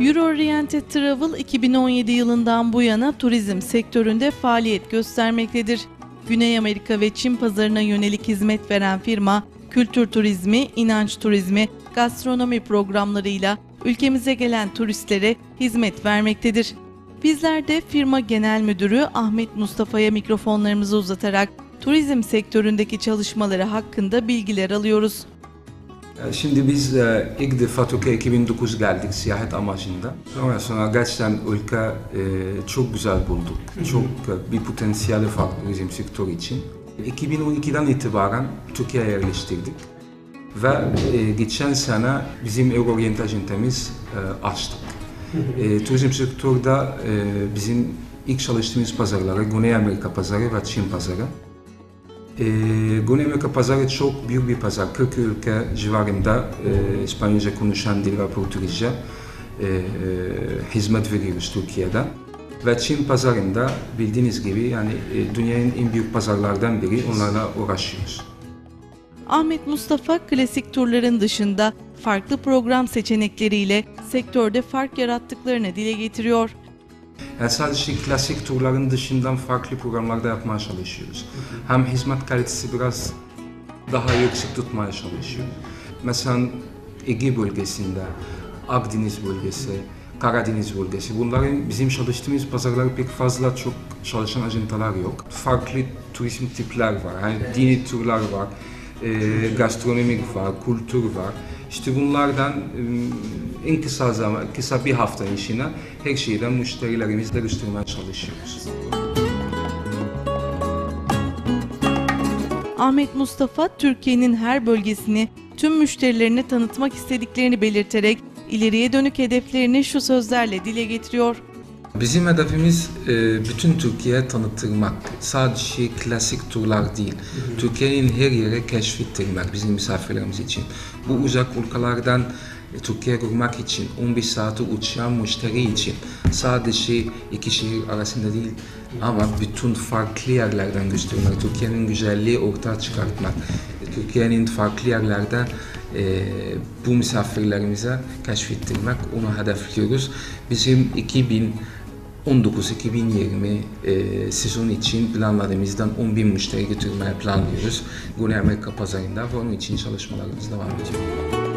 Oriented Travel 2017 yılından bu yana turizm sektöründe faaliyet göstermektedir. Güney Amerika ve Çin pazarına yönelik hizmet veren firma, kültür turizmi, inanç turizmi, gastronomi programlarıyla ülkemize gelen turistlere hizmet vermektedir. Bizler de firma genel müdürü Ahmet Mustafa'ya mikrofonlarımızı uzatarak turizm sektöründeki çalışmaları hakkında bilgiler alıyoruz. Ee, Şimdi biz ilk defa Türkiye 2009 geldik siyahet amacında. Sonra sonra gerçekten ülke e, çok güzel bulduk. Çok e, bir potansiyeli var turizm sektörü için. 2012'den itibaren Türkiye'ye yerleştirdik. Ve e, geçen sene bizim Euro Orient ajantemiz açtık. Turizm sektörde bizim ilk çalıştığımız pazarları Güney Amerika pazarı ve Çin pazarı. E, Güney Amerika pazarı çok büyük bir pazar. 40 ülke civarında e, İspanyolca konuşan dil ve Portekizce e, e, hizmet veriyoruz Türkiye'de. Ve Çin pazarında bildiğiniz gibi yani e, dünyanın en büyük pazarlardan biri onlarla uğraşıyoruz. Ahmet Mustafa klasik turların dışında farklı program seçenekleriyle sektörde fark yarattıklarını dile getiriyor. Yani sadece klasik turların dışından farklı programlarda yapmaya çalışıyoruz. Hem hizmet kalitesi biraz daha yüksek tutmaya çalışıyoruz. Mesela Ege bölgesinde, Akdeniz bölgesi, Karadeniz bölgesi. Bunların bizim çalıştığımız pazarlar pek fazla çok çalışan ajantalar yok. Farklı turizm tipler var. Yani dini turlar var, e, gastronomik var, kültür var. İşte bunlardan en kısa zaman, kısa bir hafta içinde her şeyden müşterilerimizle göstermeye çalışıyoruz. Ahmet Mustafa, Türkiye'nin her bölgesini tüm müşterilerine tanıtmak istediklerini belirterek ileriye dönük hedeflerini şu sözlerle dile getiriyor. Bizim hedefimiz e, bütün Türkiye'ye tanıtırmak. Sadece klasik turlar değil. Türkiye'nin her yere keşfettirmek bizim misafirlerimiz için. Bu uzak ülkelerden e, Türkiye'ye görmek için 15 saati uçan müşteri için sadece iki şehir arasında değil ama bütün farklı yerlerden göstermek, Türkiye'nin güzelliği ortaya çıkartmak, Türkiye'nin farklı yerlerde e, bu misafirlerimize keşfettirmek, onu hedefliyoruz. Bizim 2019-2020 e, sezon için planladığımızdan 10 bin müşteri götürmeye planlıyoruz. Güney Amerika pazarında ve onun için çalışmalarımız devam ediyor.